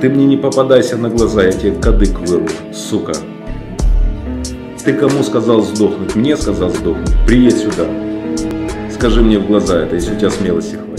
Ты мне не попадайся на глаза, я тебе кадык вырву, сука. Ты кому сказал сдохнуть? Мне сказал сдохнуть. Приедь сюда. Скажи мне в глаза это, если у тебя смелости хватит.